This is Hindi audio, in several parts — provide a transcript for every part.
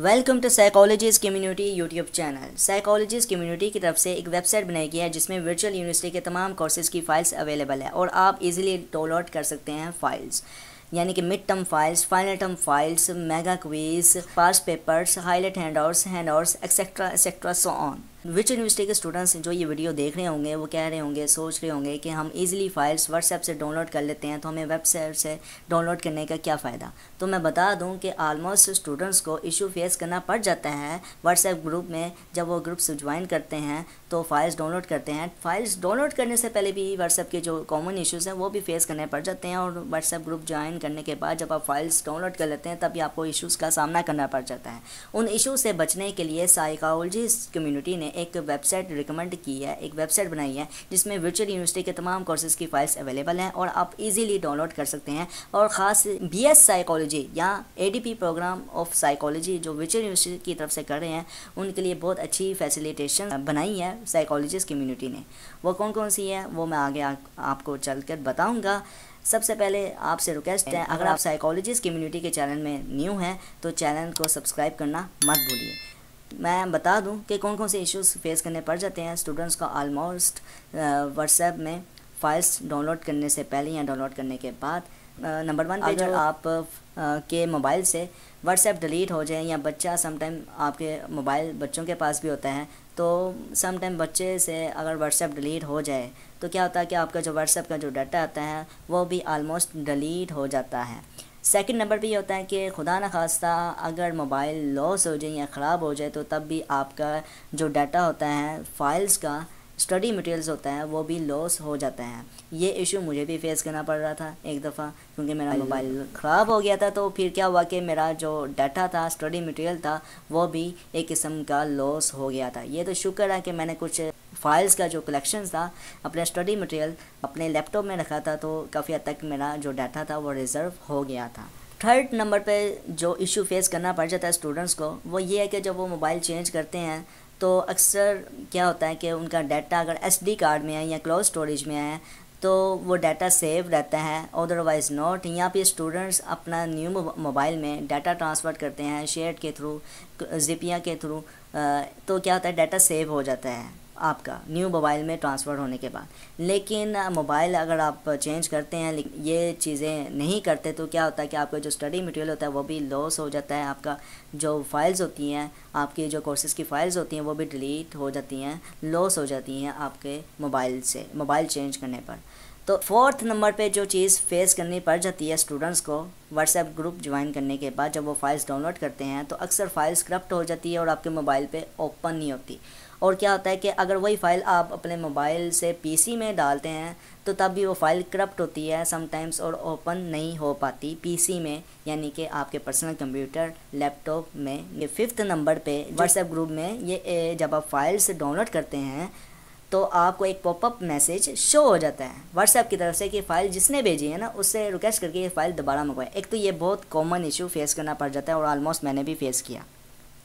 Welcome to psychologies community YouTube channel psychologies community की तरफ़ से एक वेबसाइट बनाई गई है, जिसमें वर्चुअल यूनिवर्सिटी के तमाम कोर्सेज की फ़ाइल्स अवेलेबल है और आप इजीली डाउनलोड कर सकते हैं फ़ाइल्स यानी कि mid term files final term files mega quiz past papers highlight handouts handouts etcetera etcetera so on which university के स्टूडेंट्स जो ये वीडियो देख रहे होंगे, वो कह रहे होंगे, सोच रहे होंगे कि हम इजीली फाइल्स व्हाट्सएप से डाउनलोड कर लेते हैं तो हमें वेबसाइट से डाउनलोड करने का क्या फ़ायदा? तो मैं बता दूँ कि आलमोस्ट स्टूडेंट्स को इशू फेस करना पड़ जाता है व्हाट्सएप ग्रुप में, जब वो ग्रुप से ज्वाइन करते हैं तो फाइल्स डाउनलोड करते हैं। फाइल्स डाउनलोड करने से पहले भी व्हाट्सएप के जो कॉमन इशूज़ हैं, वो भी फेस करने पड़ जाते हैं और व्हाट्सएप ग्रुप ज्वाइन करने के बाद जब आप फाइल्स डाउनलोड कर लेते हैं तभी आपको इशूज़ का सामना करना पड़ जाता है। उन इशूज़ से बचने के लिए साइकोलॉजी कम्यूनिटी ने एक वेबसाइट रिकमेंड की है एक वेबसाइट बनाई है जिसमें वर्चुअल यूनिवर्सिटी के तमाम कोर्सेज़ की फाइल्स अवेलेबल हैं और आप इजीली डाउनलोड कर सकते हैं। और ख़ास बी एस साइकोलॉजी या A D P programme of psychology जो वर्चुअल यूनिवर्सिटी की तरफ़ से कर रहे हैं उनके लिए बहुत अच्छी फैसिलिटेशन बनाई है साइकोलॉजिस्ट कम्युनिटी ने। वो कौन कौन सी है वो मैं आगे आ, आपको चल कर बताऊँगा। सबसे पहले आपसे रिक्वेस्ट है अगर आप साइकोलॉजिस्ट कम्युनिटी के चैनल में न्यू हैं तो चैनल को सब्सक्राइब करना मत भूलिए। मैं बता दूँ कि कौन कौन से इश्यूज़ फेस करने पड़ जाते हैं स्टूडेंट्स को आलमोस्ट व्हाट्सएप में फ़ाइल्स डाउनलोड करने से पहले या डाउनलोड करने के बाद। नंबर वन अगर आप के मोबाइल से व्हाट्सएप डिलीट हो जाए या बच्चा समटाइम आपके मोबाइल बच्चों के पास भी होता है तो समटाइम बच्चे से अगर व्हाट्सएप डिलीट हो जाए तो क्या होता है कि आपका जो व्हाट्सएप का जो डाटा आता है वो भी आलमोस्ट डिलीट हो जाता है। सेकंड नंबर पे ये होता है कि खुदा न खास्ता अगर मोबाइल लॉस हो जाए या ख़राब हो जाए तो तब भी आपका जो डाटा होता है फाइल्स का स्टडी मटेरियल्स होता है वो भी लॉस हो जाता है। ये इशू मुझे भी फेस करना पड़ रहा था एक दफ़ा क्योंकि मेरा मोबाइल ख़राब हो गया था तो फिर क्या हुआ कि मेरा जो डाटा था स्टडी मटेरियल था वो भी एक किस्म का लॉस हो गया था। ये तो शुक्र है कि मैंने कुछ फाइल्स का जो कलेक्शन था, अपने स्टडी मटेरियल अपने लैपटॉप में रखा था तो काफ़ी हद तक मेरा जो डाटा था वो रिज़र्व हो गया था। थर्ड नंबर पे जो इशू फेस करना पड़ जाता है स्टूडेंट्स को, वो ये है कि जब वो मोबाइल चेंज करते हैं तो अक्सर क्या होता है कि उनका डाटा अगर एसडी कार्ड में है या क्लोज स्टोरेज में है तो वो डाटा सेव रहता है अदरवाइज़ नॉट यहाँ पे स्टूडेंट्स अपना न्यू मोबाइल में डाटा ट्रांसफ़र करते हैं शेयर के थ्रू जिपिया के थ्रू तो क्या होता है डाटा सेव हो जाता है। आपका न्यू मोबाइल में ट्रांसफ़र होने के बाद। लेकिन मोबाइल अगर आप चेंज करते हैं ये चीज़ें नहीं करते तो क्या होता है कि आपका जो स्टडी मटेरियल होता है, वो भी लॉस हो जाता है। आपका जो फाइल्स होती हैं, आपकी जो कोर्सेज़ की फ़ाइल्स होती हैं, वो भी डिलीट हो जाती हैं लॉस हो जाती हैं आपके मोबाइल से मोबाइल चेंज करने पर। तो फोर्थ नंबर पे जो चीज़ फेस करनी पड़ जाती है स्टूडेंट्स को व्हाट्सएप ग्रुप ज्वाइन करने के बाद जब वो फाइल्स डाउनलोड करते हैं तो अक्सर फाइल्स करप्ट हो जाती है और आपके मोबाइल पे ओपन नहीं होती। और क्या होता है कि अगर वही फ़ाइल आप अपने मोबाइल से पीसी में डालते हैं तो तब भी वो फ़ाइल करप्ट होती है समटाइम्स और ओपन नहीं हो पाती पीसी में यानी कि आपके पर्सनल कंप्यूटर लैपटॉप में। ये फिफ्थ नंबर पे व्हाट्सएप ग्रुप में ये जब आप फाइल्स डाउनलोड करते हैं तो आपको एक पॉपअप मैसेज शो हो जाता है। व्हाट्सएप की तरफ़ से कि फ़ाइल जिसने भेजी है ना उससे रिक्वेस्ट करके ये फ़ाइल दोबारा मंगवाए। एक तो ये बहुत कॉमन इशू फेस करना पड़ जाता है और ऑलमोस्ट मैंने भी फेस किया।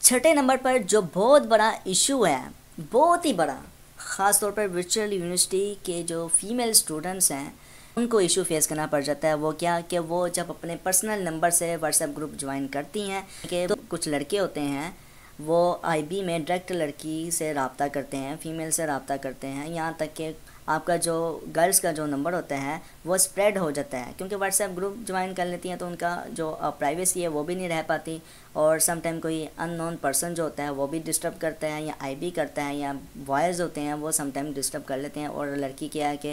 छठे नंबर पर जो बहुत बड़ा इशू है, बहुत ही बड़ा ख़ास तौर पर वर्चुअल यूनिवर्सिटी के जो फीमेल स्टूडेंट्स हैं, उनको इशू फेस करना पड़ जाता है। वो क्या कि वो जब अपने पर्सनल नंबर से व्हाट्सएप ग्रुप ज्वाइन करती हैं, कि तो कुछ लड़के होते हैं वो आईबी में डायरेक्ट लड़की से रबता करते हैं फ़ीमेल से रबता करते हैं, यहाँ तक कि आपका जो गर्ल्स का जो नंबर होता है, वो स्प्रेड हो जाता है। क्योंकि व्हाट्सएप ग्रुप ज्वाइन कर लेती हैं तो उनका जो प्राइवेसी है वो भी नहीं रह पाती और समटाइम कोई अननोन पर्सन जो होता है, वो भी डिस्टर्ब करता है या आईबी करता है या वॉयज़ होते हैं, वो समटाइम डिस्टर्ब कर लेते हैं और लड़की क्या है कि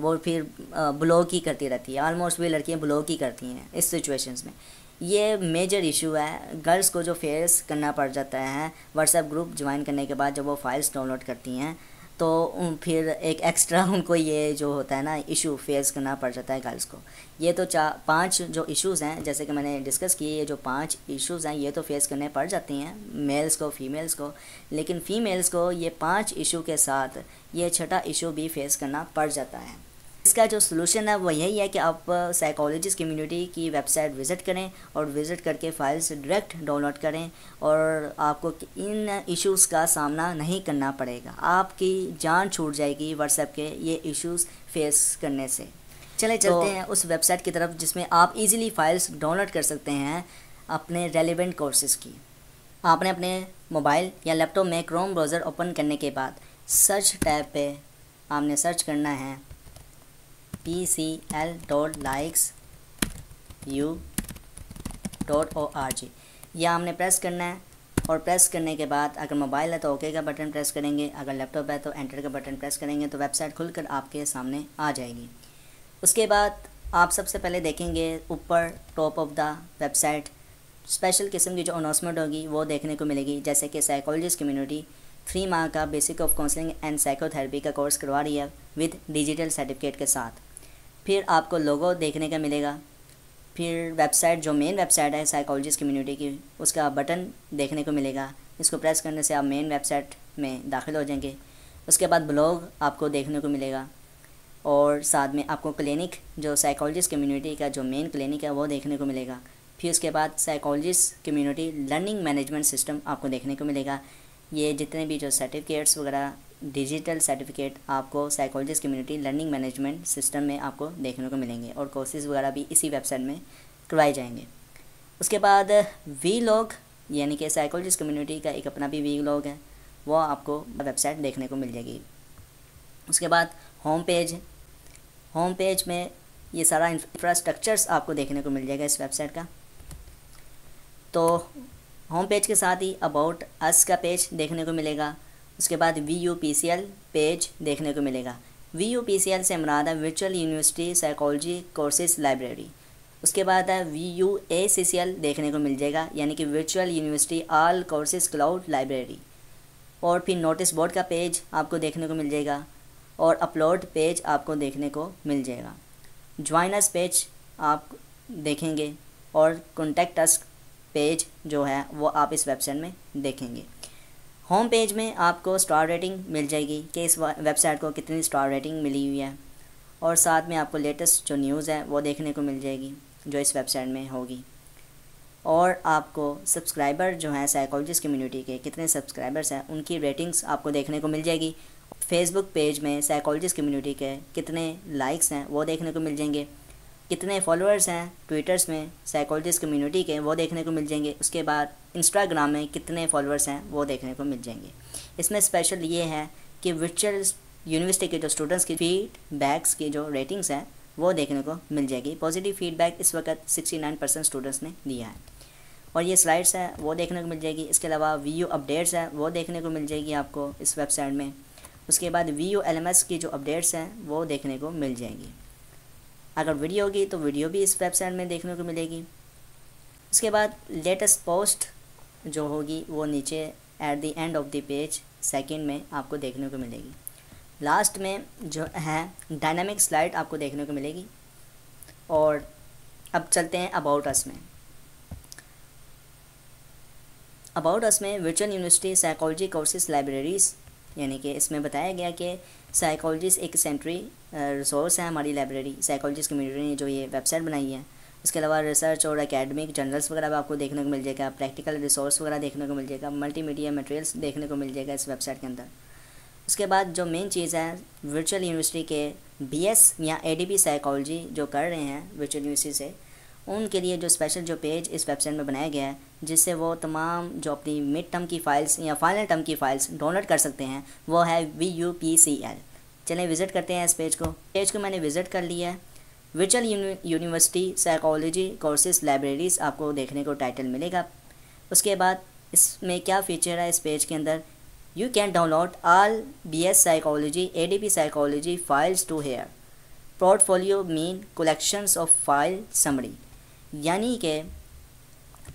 वो फिर ब्लॉक ही करती रहती है। ऑलमोस्ट भी लड़कियाँ ब्लॉक ही करती हैं इस सिचुएशंस में। ये मेजर इशू है। गर्ल्स को जो फेस करना पड़ जाता है व्हाट्सएप ग्रुप ज्वाइन करने के बाद जब वो फाइल्स डाउनलोड करती हैं तो फिर एक एक्स्ट्रा उनको ये जो होता है ना इशू फेस करना पड़ जाता है गर्ल्स को। ये तो चा, पाँच जो इश्यूज़ हैं, जैसे कि मैंने डिस्कस किए, ये जो पाँच इश्यूज़ हैं, ये तो फेस करने पड़ जाती हैं मेल्स को फीमेल्स को। लेकिन फ़ीमेल्स को ये पाँच इशू के साथ ये छठा इशू भी फेस करना पड़ जाता है। इसका जो सोल्यूशन है वो यही है कि आप साइकोलॉजिस्ट कम्युनिटी की वेबसाइट विज़िट करें और विज़िट करके फाइल्स डायरेक्ट डाउनलोड करें और आपको इन इश्यूज़ का सामना नहीं करना पड़ेगा। आपकी जान छूट जाएगी व्हाट्सएप के ये इश्यूज़ फेस करने से। चले चलते तो, हैं उस वेबसाइट की तरफ़ जिसमें आप इजीली फाइल्स डाउनलोड कर सकते हैं अपने रेलिवेंट कोर्सेज़ की। आपने अपने मोबाइल या लैपटॉप में क्रोम ब्राउज़र ओपन करने के बाद सर्च टैब पे आपने सर्च करना है। P C L dot likes U dot O R G यह हमने प्रेस करना है और प्रेस करने के बाद अगर मोबाइल है तो ओके का बटन प्रेस करेंगे, अगर लैपटॉप है तो एंटर का बटन प्रेस करेंगे तो वेबसाइट खुलकर आपके सामने आ जाएगी। उसके बाद आप सबसे पहले देखेंगे ऊपर top of the website special किस्म की जो अनाउंसमेंट होगी, वो देखने को मिलेगी। जैसे कि साइकोलॉजिस्ट कम्युनिटी थ्री माह का basic of counselling and psychotherapy का कोर्स करवा रही है विद डिजिटल सर्टिफिकेट के साथ। फिर आपको लोगो देखने का मिलेगा। फिर वेबसाइट जो मेन वेबसाइट है साइकोलॉजिस्ट कम्युनिटी की, उसका बटन देखने को मिलेगा। इसको प्रेस करने से आप मेन वेबसाइट में दाखिल हो जाएँगे। उसके बाद ब्लॉग आपको देखने को मिलेगा। और साथ में आपको क्लिनिक जो साइकोलॉजिस्ट कम्युनिटी का जो मेन क्लिनिक है, वो देखने को मिलेगा। फिर उसके बाद psychologist community learning management system आपको देखने को मिलेगा। ये जितने भी जो सर्टिफिकेट्स वगैरह डिजिटल सर्टिफिकेट आपको psychologist community learning management system में आपको देखने को मिलेंगे और कोर्सेज़ वगैरह भी इसी वेबसाइट में करवाए जाएँगे। उसके बाद वी लॉग यानी कि साइकोलॉजिस्ट कम्युनिटी का एक अपना भी वी लॉग है, वो आपको वेबसाइट देखने को मिल जाएगी। उसके बाद होम पेज होम पेज में ये सारा इंफ्रास्ट्रक्चर्स आपको देखने को मिल जाएगा इस वेबसाइट का। तो होम पेज के साथ ही अबाउट अस का पेज देखने को मिलेगा। उसके बाद V U P C L page देखने को मिलेगा। V U P C L से मराद है Virtual University psychology courses library उसके बाद है V U A C C L देखने को मिल जाएगा, यानी कि Virtual University all courses cloud library और फिर नोटिस बोर्ड का पेज आपको देखने को मिल जाएगा और अपलोड पेज आपको देखने को मिल जाएगा। ज्वाइनर्स पेज आप देखेंगे और कॉन्टेक्ट अस पेज जो है वो आप इस वेबसाइट में देखेंगे। होम पेज में आपको स्टार रेटिंग मिल जाएगी कि इस वेबसाइट को कितनी स्टार रेटिंग मिली हुई है। और साथ में आपको लेटेस्ट जो न्यूज़ है, वो देखने को मिल जाएगी, जो इस वेबसाइट में होगी। और आपको सब्सक्राइबर जो हैं साइकोलॉजिस्ट कम्युनिटी के कितने सब्सक्राइबर्स हैं, उनकी रेटिंग्स आपको देखने को मिल जाएगी। फेसबुक पेज में साइकोलॉजिस्ट कम्युनिटी के कितने लाइक्स हैं, वो देखने को मिल जाएँगे। कितने फॉलोअर्स हैं ट्विटर्स में साइकोलॉजिस्ट कम्युनिटी के, वो देखने को मिल जाएँगे। उसके बाद इंस्टाग्राम में कितने फॉलोअर्स हैं, वो देखने को मिल जाएँगे। इसमें स्पेशल ये है कि वर्चुअल यूनिवर्सिटी के जो स्टूडेंट्स की फीडबैक्स की जो रेटिंग्स हैं, वो देखने को मिल जाएगी। पॉजिटिव फीडबैक इस वक्त 69 परसेंट स्टूडेंट्स ने दिया है। और ये स्लाइड्स हैं, वो देखने को मिल जाएगी। इसके अलावा वी यू अपडेट्स हैं, वो देखने को मिल जाएगी आपको इस वेबसाइट में। उसके बाद V U L M S की जो अपडेट्स हैं, वो देखने को मिल जाएँगी। अगर वीडियो होगी तो वीडियो भी इस वेबसाइट में देखने को मिलेगी। उसके बाद लेटेस्ट पोस्ट जो होगी, वो नीचे at the end of the page second में आपको देखने को मिलेगी। लास्ट में जो है डायनामिक स्लाइड आपको देखने को मिलेगी। और अब चलते हैं अबाउट अस में। अबाउट अस में Virtual University psychology courses libraries यानी कि इसमें बताया गया कि साइकोलॉजिस्ट एक सेंट्री रिसोर्स है हमारी लाइब्रेरी साइकोलॉजिस्ट कम्युनिटी ने जो ये वेबसाइट बनाई है। इसके अलावा रिसर्च और एकेडमिक जर्नल्स वगैरह भी आपको देखने को मिल जाएगा प्रैक्टिकल रिसोर्स वगैरह देखने को मिल जाएगा मल्टीमीडिया मटेरियल्स देखने को मिल जाएगा इस वेबसाइट के अंदर। उसके बाद जो मेन चीज़ है वर्चुअल यूनिवर्सिटी के बीएस या एडीबी साइकोलॉजी जो कर रहे हैं वर्चुअल यूनिवर्सिटी से, उनके लिए जो स्पेशल जो पेज इस वेबसाइट में बनाया गया है जिससे वो तमाम जो अपनी मिड टर्म की फ़ाइल्स या फाइनल टर्म की फ़ाइल्स डाउनलोड कर सकते हैं, वो है V U P C L चलें विज़िट करते हैं इस पेज को। पेज को मैंने विज़िट कर लिया है। Virtual University psychology courses libraries आपको देखने को टाइटल मिलेगा। उसके बाद इसमें क्या फ़ीचर है इस पेज के अंदर? You can download all B S psychology A D P psychology files to here portfolio mean collections of file summary यानी कि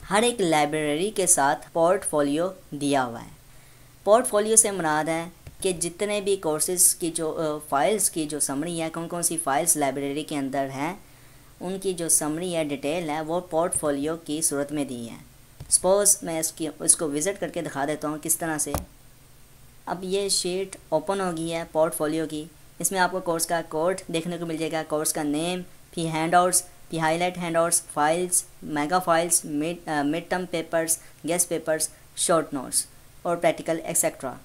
हर एक लाइब्रेरी के साथ पोर्टफोलियो दिया हुआ है। पोर्टफोलियो से मुराद है कि जितने भी कोर्सेज की जो फ़ाइल्स की जो समरी है कौन कौन सी फ़ाइल्स लाइब्रेरी के अंदर हैं, उनकी जो समरी है डिटेल है, वो पोर्टफोलियो की सूरत में दी है। सपोज़ मैं इसकी, इसको विज़िट करके दिखा देता हूँ किस तरह से। अब ये शीट ओपन हो गई है पोर्टफोलियो की। इसमें आपको कोर्स का कोड देखने को मिल जाएगा कोर्स का नेम फिर handouts the highlight handouts, files mega files mid uh, midterm papers, guest papers, short notes और प्रैक्टिकल एक्सेट्रा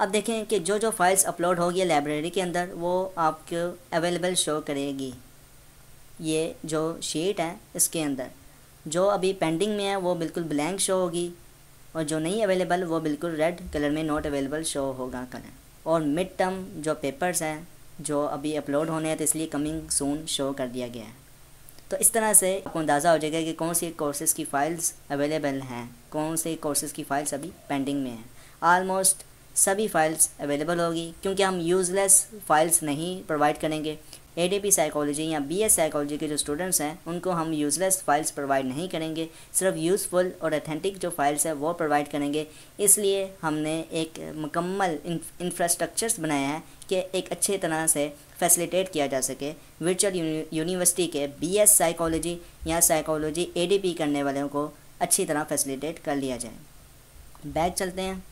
अब देखें कि जो जो फाइल्स अपलोड होगी लाइब्रेरी के अंदर वो आपको अवेलेबल शो करेगी। ये जो शीट है इसके अंदर। जो अभी पेंडिंग में है वो बिल्कुल ब्लैंक शो होगी और जो नहीं अवेलेबल वो बिल्कुल रेड कलर में नॉट अवेलेबल शो होगा कलर और मिड टर्म जो पेपर्स हैं जो अभी अपलोड होने हैं तो इसलिए कमिंग सून शो कर दिया गया है। तो इस तरह से आपको अंदाज़ा हो जाएगा कि कौन से कोर्सेज़ की फ़ाइल्स अवेलेबल हैं, कौन से कोर्सेज़ की फ़ाइल्स अभी पेंडिंग में हैं। आलमोस्ट सभी फ़ाइल्स अवेलेबल होगी, क्योंकि हम यूज़लेस फ़ाइल्स नहीं प्रोवाइड करेंगे। एडीपी साइकोलॉजी या बी एस साइकोलॉजी के जो स्टूडेंट्स हैं, उनको हम यूज़लेस फाइल्स प्रोवाइड नहीं करेंगे। सिर्फ़ यूज़फुल और अथेंटिक जो फाइल्स है, वो प्रोवाइड करेंगे। इसलिए हमने एक मुकम्मल इंफ्रास्ट्रक्चर्स बनाया है कि एक अच्छे तरह से फैसिलिटेट किया जा सके। वर्चुअल यूनिवर्सिटी के बी एस साइकोलॉजी या साइकोलॉजी ए डी पी करने वालों को अच्छी तरह फैसिलिटेट कर लिया जाए। बैग चलते हैं।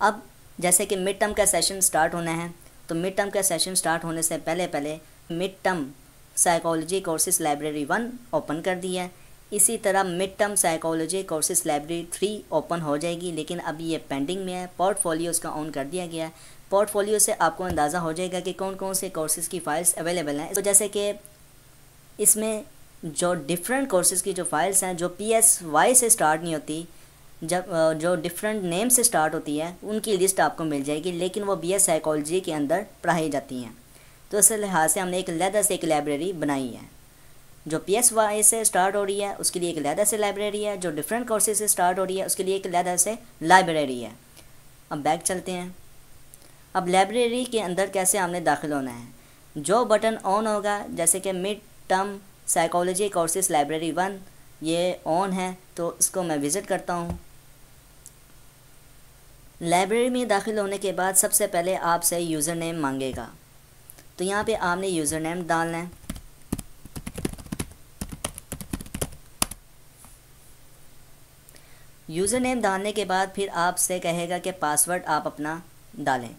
अब जैसे कि मिड टर्म का सेशन स्टार्ट होना है तो मिड टर्म का सेशन स्टार्ट होने से पहले पहले mid term psychology courses library one open कर दी है। इसी तरह mid term psychology courses library three open हो जाएगी, लेकिन अभी ये पेंडिंग में है। पोर्टफोलियो उसका ऑन कर दिया गया है। पोर्टफोलियो से आपको अंदाज़ा हो जाएगा कि कौन कौन से कोर्सेज़ की फ़ाइल्स अवेलेबल हैं। तो जैसे कि इसमें जो डिफरेंट कोर्सेज़ की जो फाइल्स हैं, जो पी एस वाई से स्टार्ट नहीं होती, जब जो डिफरेंट नेम से स्टार्ट होती है, उनकी लिस्ट आपको मिल जाएगी, लेकिन वो बी एस साइकोलॉजी के अंदर पढ़ाई जाती हैं। तो इस लिहाज से हमने एक लहदा से एक लाइब्रेरी बनाई है। जो पी एस वाई से स्टार्ट हो रही है, उसके लिए एक लहदा से लाइब्रेरी है। जो डिफरेंट कोर्सेज से स्टार्ट हो रही है, उसके लिए एक लहदा से लाइब्रेरी है। अब बैक चलते हैं। अब लाइब्रेरी के अंदर कैसे हमने दाखिल होना है? जो बटन ऑन होगा, जैसे कि mid term psychology courses library one ये ऑन है तो इसको मैं विज़िट करता हूँ। लाइब्रेरी में दाखिल होने के बाद सबसे पहले आपसे यूज़र नेम मांगेगा। तो यहाँ पे आपने यूज़र नेम डालना है। यूज़र नेम डालने के बाद फिर आपसे कहेगा कि पासवर्ड आप अपना डालें।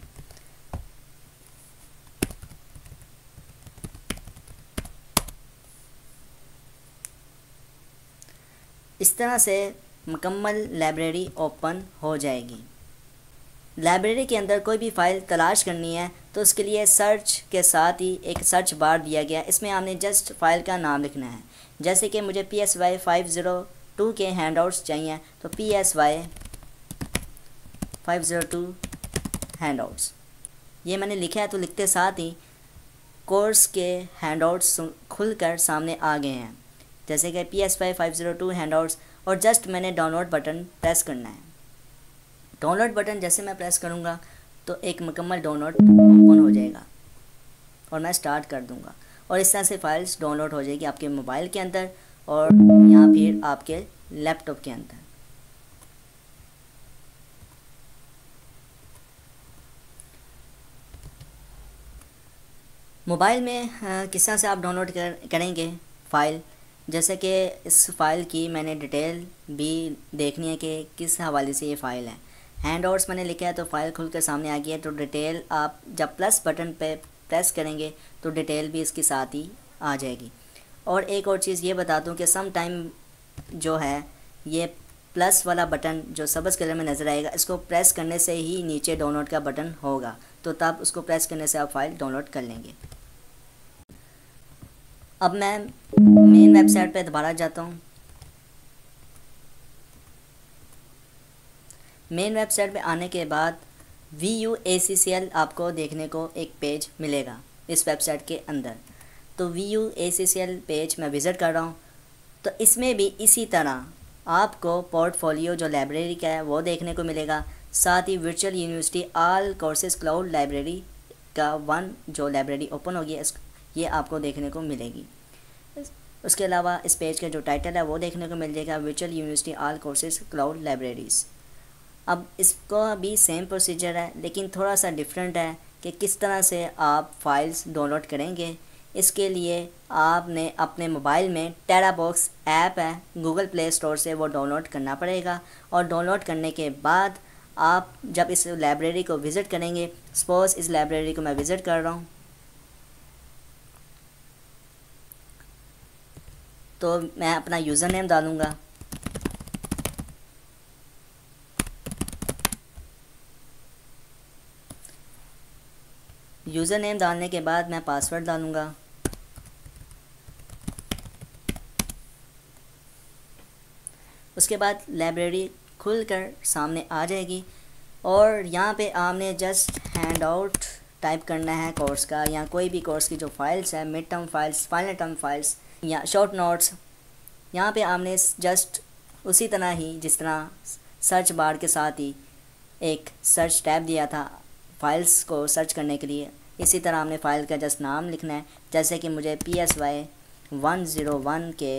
इस तरह से मुकम्मल लाइब्रेरी ओपन हो जाएगी। लाइब्रेरी के अंदर कोई भी फ़ाइल तलाश करनी है तो उसके लिए सर्च के साथ ही एक सर्च बार दिया गया। इसमें आपने जस्ट फ़ाइल का नाम लिखना है। जैसे कि मुझे P S Y five zero two के हैंड आउट्स चाहिए तो P S Y five zero two handouts ये मैंने लिखा है तो लिखते साथ ही कोर्स के हैंड आउट्स खुल कर सामने आ गए हैं। जैसे कि P S Y five zero two handouts और जस्ट मैंने डाउनलोड बटन प्रेस करना है। डाउनलोड बटन जैसे मैं प्रेस करूँगा तो एक मुकम्मल डाउनलोड ओपन हो जाएगा और मैं स्टार्ट कर दूँगा। और इस तरह से फाइल्स डाउनलोड हो जाएगी आपके मोबाइल के अंदर और या फिर आपके लैपटॉप के अंदर। मोबाइल में किस तरह से आप डाउनलोड कर, करेंगे फ़ाइल? जैसे कि इस फ़ाइल की मैंने डिटेल भी देखनी है कि किस हवाले से ये फ़ाइल है। हैंड आउट्स मैंने लिखा है तो फ़ाइल खुल कर सामने आ गया तो डिटेल आप जब प्लस बटन पे प्रेस करेंगे तो डिटेल भी इसके साथ ही आ जाएगी। और एक और चीज़ ये बता दूँ कि सम टाइम जो है, ये प्लस वाला बटन जो सबस कलर में नज़र आएगा, इसको प्रेस करने से ही नीचे डाउनलोड का बटन होगा तो तब उसको प्रेस करने से आप फ़ाइल डाउनलोड कर लेंगे। अब मैं मेन वेबसाइट पर दोबारा जाता हूँ। मेन वेबसाइट पे आने के बाद V U A C C L आपको देखने को एक पेज मिलेगा इस वेबसाइट के अंदर। तो V U A C C L page मैं विज़िट कर रहा हूँ। तो इसमें भी इसी तरह आपको पोर्टफोलियो जो लाइब्रेरी का है वो देखने को मिलेगा। साथ ही Virtual University all courses cloud library का वन जो लाइब्रेरी ओपन होगी, इस, ये आपको देखने को मिलेगी। उसके अलावा इस पेज का जो टाइटल है वो देखने को मिल जाएगा। Virtual University all courses cloud libraries अब इसका भी सेम प्रोसीजर है, लेकिन थोड़ा सा डिफरेंट है कि किस तरह से आप फाइल्स डाउनलोड करेंगे। इसके लिए आपने अपने मोबाइल में टेरा बॉक्स ऐप है गूगल प्ले स्टोर से वो डाउनलोड करना पड़ेगा। और डाउनलोड करने के बाद आप जब इस लाइब्रेरी को विज़िट करेंगे सपोज़ इस लाइब्रेरी को मैं विज़िट कर रहा हूँ। तो मैं अपना यूज़र नेम डालूँगा। यूज़र नेम डालने के बाद मैं पासवर्ड डालूँगा। उसके बाद लाइब्रेरी खुल कर सामने आ जाएगी और यहाँ पे आपने जस्ट हैंड आउट टाइप करना है कोर्स का या कोई भी कोर्स की जो फाइल्स है mid term files final term files या शॉर्ट नोट्स यहाँ पे आपने जस्ट उसी तरह ही जिस तरह सर्च बार के साथ ही एक सर्च टैब दिया था फाइल्स को सर्च करने के लिए। इसी तरह हमने फ़ाइल का जस्ट नाम लिखना है। जैसे कि मुझे P S Y one zero one के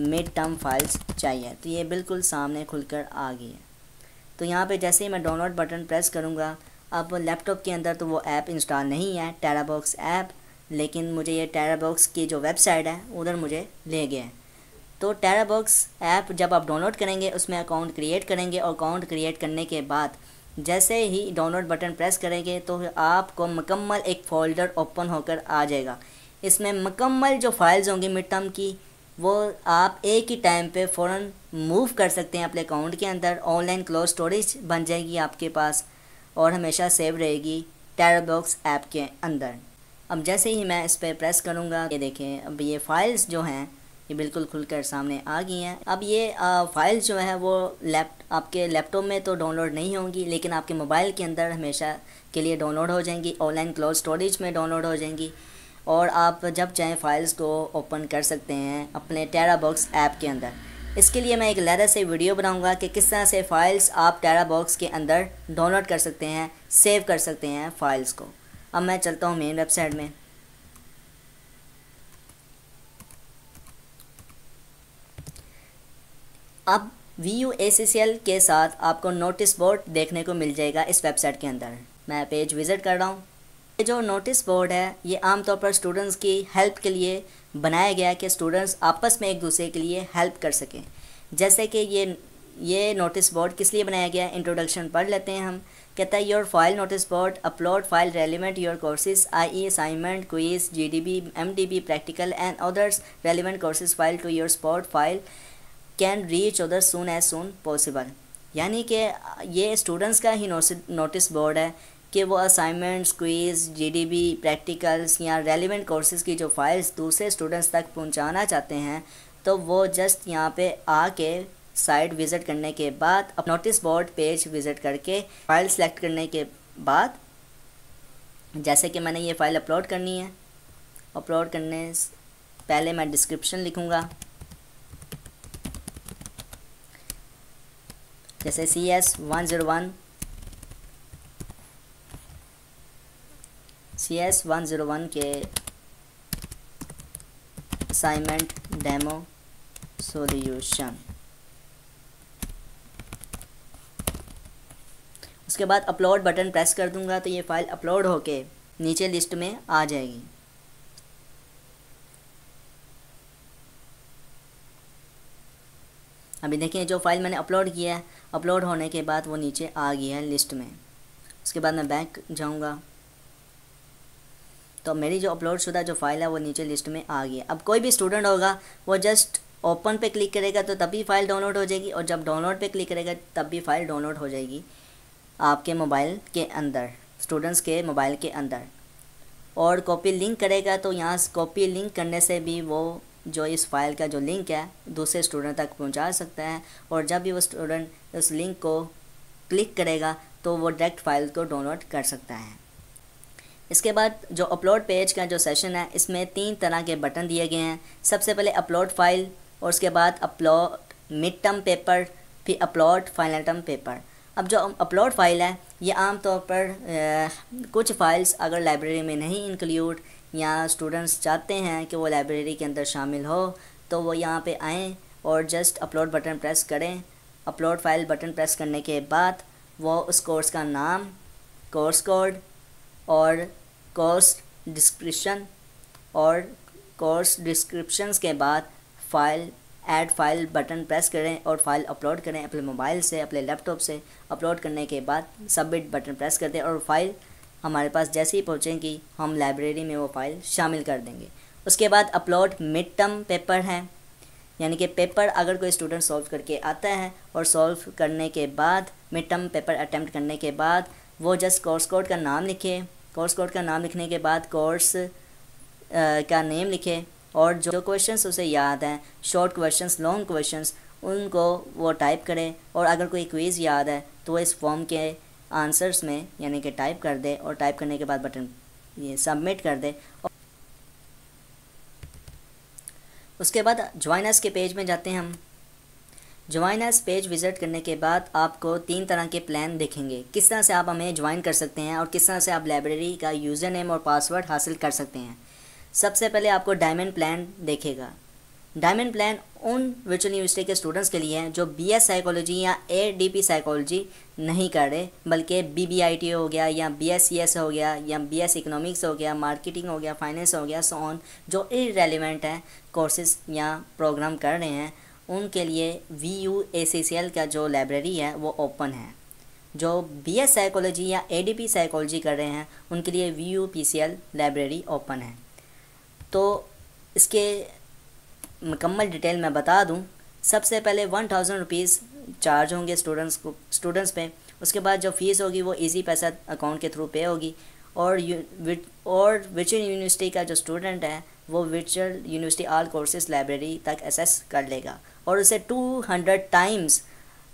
मिड टर्म फाइल्स चाहिए। तो ये बिल्कुल सामने खुलकर आ गई है। तो यहाँ पे जैसे ही मैं डाउनलोड बटन प्रेस करूँगा, अब लैपटॉप के अंदर तो वो ऐप इंस्टॉल नहीं है टेराबॉक्स ऐप लेकिन मुझे ये टेराबॉक्स की जो वेबसाइट है, उधर मुझे ले गए तो टेराबॉक्स ऐप जब आप डाउनलोड करेंगे, उसमें अकाउंट क्रिएट करेंगे और अकाउंट क्रिएट करने के बाद जैसे ही डाउनलोड बटन प्रेस करेंगे तो आपको मुकम्मल एक फ़ोल्डर ओपन होकर आ जाएगा। इसमें मुकम्मल जो फाइल्स होंगी मिड टर्म की, वो आप एक ही टाइम पे फ़ौर मूव कर सकते हैं अपने अकाउंट के अंदर। ऑनलाइन क्लोज स्टोरेज बन जाएगी आपके पास और हमेशा सेव रहेगी टेराबॉक्स ऐप के अंदर। अब जैसे ही मैं इस पर प्रेस करूँगा, ये देखें, अब ये फ़ाइल्स जो हैं ये बिल्कुल खुलकर सामने आ गई हैं। अब ये फ़ाइल्स जो है वो लैप, आपके लैपटॉप में तो डाउनलोड नहीं होंगी, लेकिन आपके मोबाइल के अंदर हमेशा के लिए डाउनलोड हो जाएँगी, ऑनलाइन क्लोज स्टोरेज में डाउनलोड हो जाएँगी, और आप जब चाहें फ़ाइल्स को ओपन कर सकते हैं अपने टेरा बॉक्स ऐप के अंदर। इसके लिए मैं एक लहरा से वीडियो बनाऊँगा कि किस तरह से फ़ाइल्स आप टेरा बॉक्स के अंदर डाउनलोड कर सकते हैं, सेव कर सकते हैं फ़ाइल्स को। अब मैं चलता हूँ मेन वेबसाइट में। अब वी यू के साथ आपको नोटिस बोर्ड देखने को मिल जाएगा इस वेबसाइट के अंदर। मैं पेज विज़िट कर रहा हूँ। ये जो नोटिस बोर्ड है, ये आमतौर पर स्टूडेंट्स की हेल्प के लिए बनाया गया है कि स्टूडेंट्स आपस में एक दूसरे के लिए हेल्प कर सकें। जैसे कि ये ये नोटिस बोर्ड किस लिए बनाया गया इंट्रोडक्शन पढ़ लेते हैं हम। कहता है your file notice board upload file relevant your courses I assignment quiz G D B M D B practical and others relevant courses file to your spot file can reach other soon as soon possible यानी कि ये स्टूडेंट्स का ही नोटिस बोर्ड है कि वो असाइनमेंट्स क्विज़ जीडीबी प्रैक्टिकल्स या रेलिवेंट कोर्सेज़ की जो फाइल्स दूसरे स्टूडेंट्स तक पहुंचाना चाहते हैं तो वो जस्ट यहाँ पे आके साइट विज़िट करने के बाद नोटिस बोर्ड पेज विज़िट करके फ़ाइल सेलेक्ट करने के बाद जैसे कि मैंने ये फ़ाइल अपलोड करनी है अपलोड करने पहले मैं डिस्क्रिप्शन लिखूँगा। जैसे C S one zero one C S one zero one के असाइनमेंट डेमो सोल्यूशन उसके बाद अपलोड बटन प्रेस कर दूँगा तो ये फ़ाइल अपलोड होके नीचे लिस्ट में आ जाएगी। अभी देखिए जो फ़ाइल मैंने अपलोड किया है अपलोड होने के बाद वो नीचे आ गई है लिस्ट में। उसके बाद मैं बैंक जाऊँगा। तो मेरी जो अपलोड शुदा जो फ़ाइल है वो नीचे लिस्ट में आ गई है। अब कोई भी स्टूडेंट होगा, वो जस्ट ओपन पे क्लिक करेगा तो तभी फ़ाइल डाउनलोड हो जाएगी और जब डाउनलोड पे क्लिक करेगा तब भी फ़ाइल डाउनलोड हो जाएगी आपके मोबाइल के अंदर, स्टूडेंट्स के मोबाइल के अंदर। और कॉपी लिंक करेगा तो यहाँ कॉपी लिंक करने से भी वो जो इस फ़ाइल का जो लिंक है दूसरे स्टूडेंट तक पहुँचा सकता है और जब भी वो स्टूडेंट उस लिंक को क्लिक करेगा तो वो डायरेक्ट फ़ाइल को डाउनलोड कर सकता है। इसके बाद जो अपलोड पेज का जो सेशन है इसमें तीन तरह के बटन दिए गए हैं। सबसे पहले अपलोड फ़ाइल और उसके बाद अपलोड मिड टर्म पेपर फिर अपलोड फाइनल टर्म पेपर अब जो अपलोड फ़ाइल है ये आम तौर पर आ, कुछ फाइल्स अगर लाइब्रेरी में नहीं इंक्लूड या स्टूडेंट्स चाहते हैं कि वो लाइब्रेरी के अंदर शामिल हो तो वो यहाँ पे आएँ और जस्ट अपलोड बटन प्रेस करें। अपलोड फ़ाइल बटन प्रेस करने के बाद वो उस कोर्स का नाम कोर्स कोड और कोर्स डिस्क्रिप्शन और कोर्स डिस्क्रिप्शंस के बाद file add file button press करें और फ़ाइल अपलोड करें अपने मोबाइल से, अपने लैपटॉप से। अपलोड करने के बाद सबमिट बटन प्रेस कर दें और फ़ाइल हमारे पास जैसे ही पहुँचेंगी, हम लाइब्रेरी में वो फ़ाइल शामिल कर देंगे। उसके बाद अपलोड मिड टर्म पेपर है। यानी कि पेपर अगर कोई स्टूडेंट सॉल्व करके आता है और सॉल्व करने के बाद मिड टर्म पेपर अटैम्प्ट करने के बाद, वो जस्ट कोर्स कोड का नाम लिखे। कोर्स कोड का नाम लिखने के बाद कोर्स का नेम लिखे और जो क्वेश्चंस उसे याद हैं शॉर्ट क्वेश्चंस लॉन्ग क्वेश्चंस उनको वो टाइप करें और अगर कोई क्विज़ याद है तो इस फॉर्म के आंसर्स में, यानी कि टाइप कर दे और टाइप करने के बाद बटन ये सबमिट कर दे उसके बाद ज्वाइनर्स के पेज में जाते हैं हम। ज्वाइनर्स पेज विज़िट करने के बाद आपको तीन तरह के प्लान दिखेंगे। किस तरह से आप हमें ज्वाइन कर सकते हैं और किस तरह से आप लाइब्रेरी का यूज़र नेम और पासवर्ड हासिल कर सकते हैं। सबसे पहले आपको डायमंड प्लान देखेगा। डायमंड प्लान उन वर्चुअल यूनिवर्सिटी के स्टूडेंट्स के लिए हैं जो बी एस साइकोलॉजी या ए डी पी साइकोलॉजी नहीं कर रहे, बल्कि बी बी आई टी हो गया या बी एस सी एस हो गया या बी एस इकोनॉमिक्स हो गया मार्केटिंग हो गया फाइनेंस हो गया सो ऑन जो इरेलीवेंट हैं कोर्सेज या प्रोग्राम कर रहे हैं, उनके लिए V U A C C L का जो लाइब्रेरी है, वो ओपन है। जो बी एस साइकोलॉजी या ए डी पी साइकोलॉजी कर रहे हैं, उनके लिए V U P C L library open है। तो इसके मुकम्मल डिटेल मैं बता दूँ, सबसे पहले वन थाउज़ेंड रुपीज़ चार्ज होंगे स्टूडेंट्स को स्टूडेंट्स पे। उसके बाद जो फ़ीस होगी वो इजी पैसा अकाउंट के थ्रू पे होगी। और और वर्चुअल यूनिवर्सिटी का जो स्टूडेंट है, वो Virtual University all courses library तक एसेस कर लेगा। और उसे two hundred times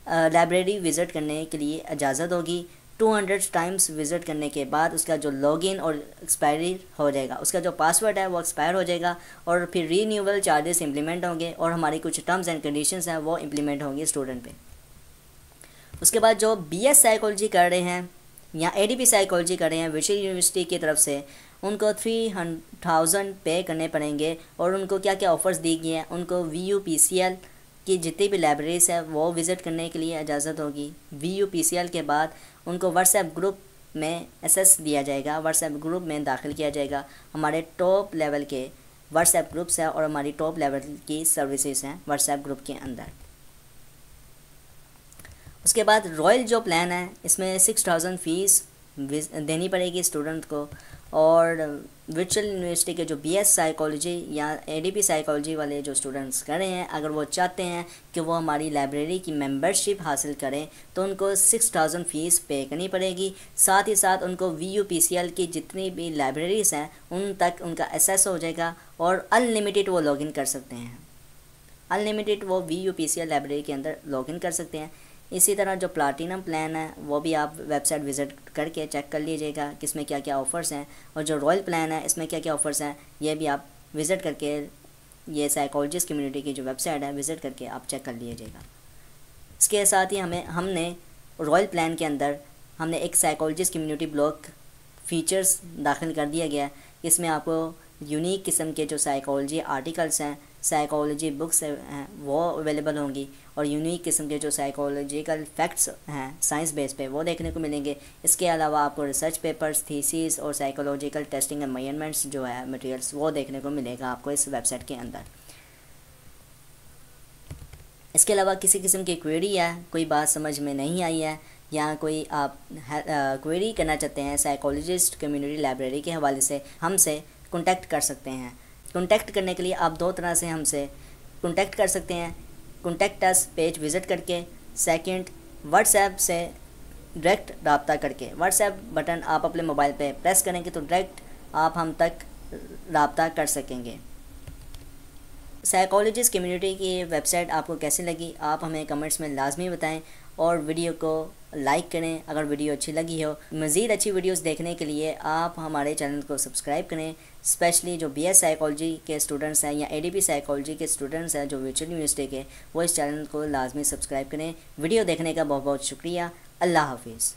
library visit करने के लिए इजाज़त होगी। टू हंड्रेड टाइम्स विज़िट करने के बाद उसका जो लॉगिन और एक्सपायरी हो जाएगा, उसका जो पासवर्ड है वो एक्सपायर हो जाएगा और फिर रीन्यूअल चार्जेस इंप्लीमेंट होंगे और हमारी कुछ टर्म्स एंड कंडीशंस हैं वो इम्प्लीमेंट होंगे स्टूडेंट पे। उसके बाद जो बी एस साइकोलॉजी कर रहे हैं या ए डी पी साइकोलॉजी कर रहे हैं विशेष यूनिवर्सिटी की तरफ़ से, उनको थ्री थाउज़ेंड पे करने पड़ेंगे और उनको क्या क्या ऑफ़र्स दी गई हैं, उनको V U P C L की जितनी भी लाइब्रेरीज है वो विज़िट करने के लिए इजाज़त होगी। V U P C L के बाद उनको व्हाट्सएप ग्रुप में एसेस दिया जाएगा व्हाट्सएप ग्रुप में दाखिल किया जाएगा। हमारे टॉप लेवल के व्हाट्सएप ग्रुप्स हैं और हमारी टॉप लेवल की सर्विसेज़ हैं व्हाट्सएप ग्रुप के अंदर। उसके बाद रॉयल जो प्लान है, इसमें सिक्स थाउज़ेंड फ़ीस देनी पड़ेगी स्टूडेंट को और वर्चुअल यूनिवर्सिटी के जो बी एस साइकोलॉजी या ए डी पी साइकोलॉजी वाले जो स्टूडेंट्स कर रहे हैं अगर वो चाहते हैं कि वो हमारी लाइब्रेरी की मेंबरशिप हासिल करें तो उनको सिक्स थाउज़ेंड फ़ीस पे करनी पड़ेगी। साथ ही साथ उनको V U P C L की जितनी भी लाइब्रेरीज़ हैं, उन तक उनका एसेस हो जाएगा और अनलिमिटेड वो लॉगिन कर सकते हैं। अनलिमिटेड वो V U P C L library के अंदर लॉगिन कर सकते हैं। इसी तरह जो प्लाटिनम प्लान है, वो भी आप वेबसाइट विज़िट करके चेक कर लीजिएगा कि इसमें क्या क्या ऑफ़र्स हैं, और जो रॉयल प्लान है, इसमें क्या क्या ऑफ़र्स हैं, ये भी आप विज़िट करके, ये साइकोलॉजिस्ट कम्युनिटी की जो वेबसाइट है विज़िट करके आप चेक कर लीजिएगा। इसके साथ ही हमें, हमने रॉयल प्लान के अंदर, हमने एक साइकोलॉजिस्ट कम्युनिटी ब्लॉक फ़ीचर्स दाखिल कर दिया गया इसमें आपको यूनिक किस्म के जो साइकोलॉजी आर्टिकल्स हैं साइकोलॉजी बुक्स हैं वो अवेलेबल होंगी। और यूनिक किस्म के जो साइकोलॉजिकल फैक्ट्स हैं साइंस बेस पे, वो देखने को मिलेंगे। इसके अलावा आपको रिसर्च पेपर्स थीसीस और साइकोलॉजिकल टेस्टिंग एंड मेजरमेंट्स जो है मटेरियल्स वो देखने को मिलेगा आपको इस वेबसाइट के अंदर। इसके अलावा किसी किस्म की क्वेरी है, कोई बात समझ में नहीं आई है, या कोई आप क्वेरी करना चाहते हैं साइकोलॉजिस्ट कम्युनिटी लाइब्रेरी के हवाले से, हमसे कॉन्टैक्ट कर सकते हैं। कॉन्टैक्ट करने के लिए आप दो तरह से हमसे कॉन्टैक्ट कर सकते हैं। कॉन्टैक्ट अस पेज विज़िट करके सेकंड व्हाट्सएप से डायरेक्ट रबता करके। व्हाट्सएप बटन आप अपने मोबाइल पे प्रेस करेंगे तो डायरेक्ट आप हम तक रबता कर सकेंगे। साइकोलॉजिस्ट कम्युनिटी की वेबसाइट आपको कैसी लगी? आप हमें कमेंट्स में लाजमी बताएँ। और वीडियो को लाइक करें। अगर वीडियो अच्छी लगी हो, मज़ीद अच्छी वीडियोस देखने के लिए आप हमारे चैनल को सब्सक्राइब करें। स्पेशली जो बी एस साइकोलॉजी के स्टूडेंट्स हैं या ए डी पी साइकोलॉजी के स्टूडेंट्स हैं, जो वर्चुअल यूनिवर्सिटी के, वो इस चैनल को लाजमी सब्सक्राइब करें। वीडियो देखने का बहुत बहुत शुक्रिया। अल्लाह हाफिज़।